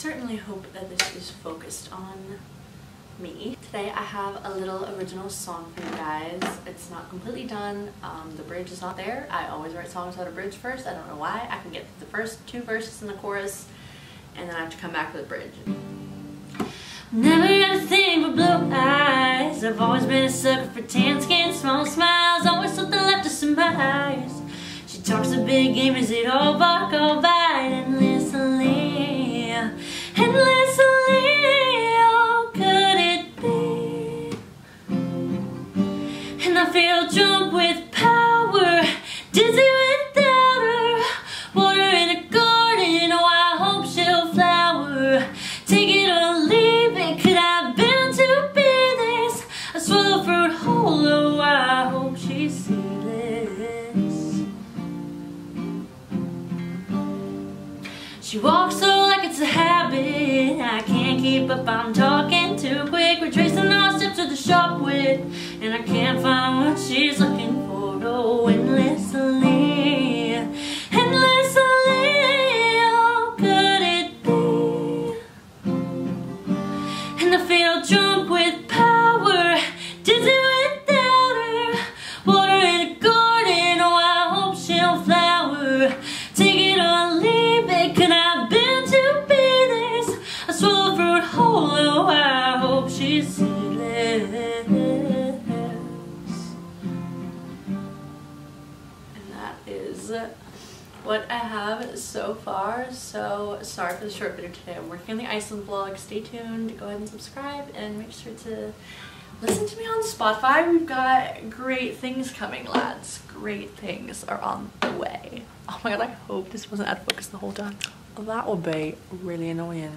certainly hope that this is focused on me. Today I have a little original song for you guys. It's not completely done. Um, the bridge is not there. I always write songs without a bridge first. I don't know why. I can get the first two verses in the chorus and then I have to come back with the bridge. Never got a thing but blue eyes. I've always been a sucker for tan skin, small smiles, always something left to surmise. She talks a big game as it all bark all endlessly, endlessly. Could it be? And I feel drunk with power, dizzy. Water in a garden, oh, I hope she'll flower. Take it or leave it, could I to be this? A swallow oh, I hope she sees this. She walks up, I'm talking too quick. We're tracing our steps to the shop with, And I can't find what she's looking for. Oh, whole, oh, I hope she's seedless. And that is what I have so far. So sorry for the short video today. I'm working on the Iceland vlog. Stay tuned. Go ahead and subscribe and make sure to listen to me on Spotify. We've got great things coming, lads. Great things are on the way. Oh my god, I hope this wasn't out of focus the whole time. That would be really annoying.